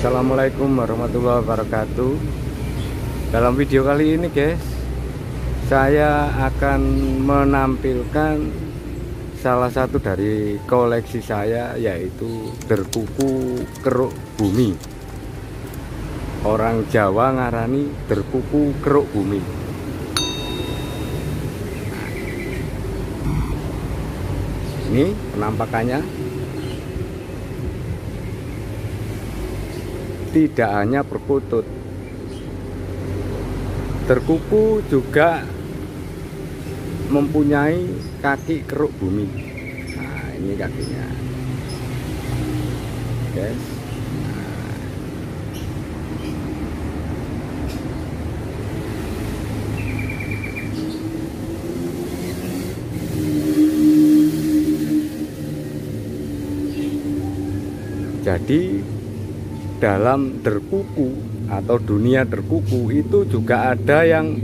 Assalamualaikum warahmatullahi wabarakatuh. Dalam video kali ini guys Saya akan menampilkan Salah satu dari koleksi saya Yaitu derkuku keruk bumi. Orang Jawa ngarani derkuku keruk bumi. Ini penampakannya tidak hanya berkutut terkuku juga mempunyai kaki keruk bumi. Nah ini kakinya. Guys. Jadi dalam derkuku atau dunia derkuku itu juga ada yang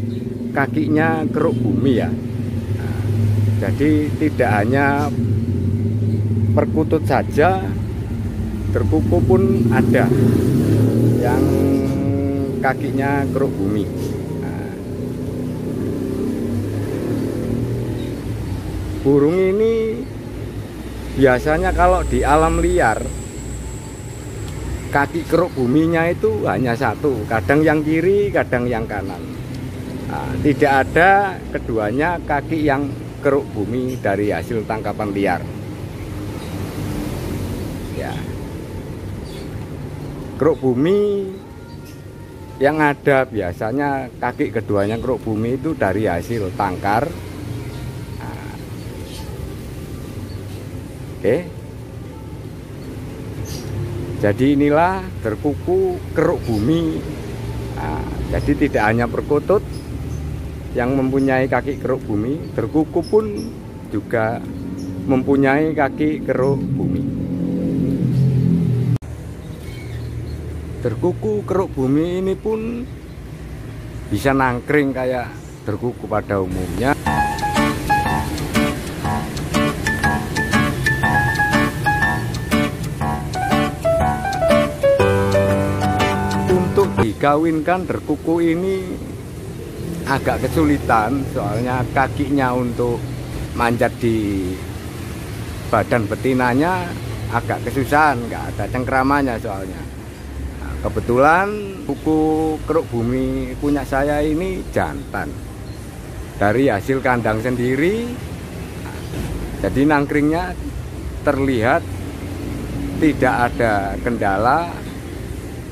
kakinya keruk bumi ya. Nah, jadi tidak hanya perkutut saja derkuku pun ada yang kakinya keruk bumi. Nah, burung ini biasanya kalau di alam liar kaki keruk buminya itu hanya satu. Kadang yang kiri kadang yang kanan. Nah, tidak ada keduanya kaki yang keruk bumi dari hasil tangkapan liar. Ya. Keruk bumi yang ada biasanya kaki keduanya keruk bumi itu dari hasil tangkar. Nah, oke. okay. Jadi inilah terkuku keruk bumi. Nah, jadi tidak hanya perkutut yang mempunyai kaki keruk bumi, terkuku pun juga mempunyai kaki keruk bumi. Terkuku keruk bumi ini pun bisa nangkring kayak terkuku pada umumnya. Dikawinkan derkuku ini agak kesulitan soalnya kakinya untuk manjat di badan betinanya agak kesusahan nggak ada cengkramannya soalnya. Nah, kebetulan buku keruk bumi punya saya ini jantan. Dari hasil kandang sendiri jadi nangkringnya terlihat tidak ada kendala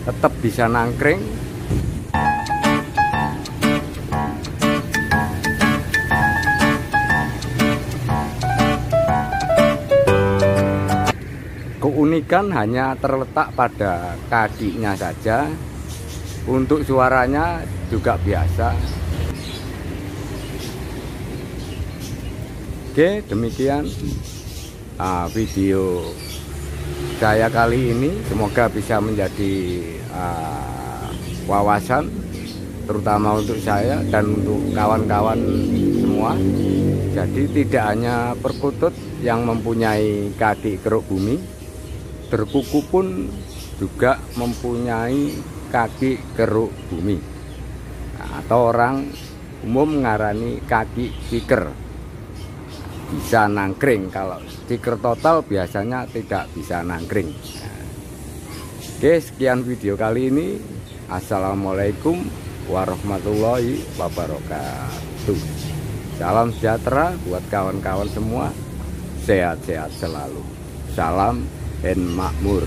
tetap bisa nangkring. Keunikan hanya terletak pada kakinya saja. Untuk suaranya juga biasa. Oke demikian uh, video saya kali ini semoga bisa menjadi uh, wawasan terutama untuk saya dan untuk kawan-kawan semua. Jadi tidak hanya perkutut yang mempunyai kaki keruk bumi terkuku pun juga mempunyai kaki keruk bumi. Atau orang umum mengarani kaki stiker bisa nangkring. Kalau stiker total biasanya tidak bisa nangkring. Oke sekian video kali ini. Assalamualaikum warahmatullahi wabarakatuh. Salam sejahtera buat kawan-kawan semua. Sehat-sehat selalu. Salam dan makmur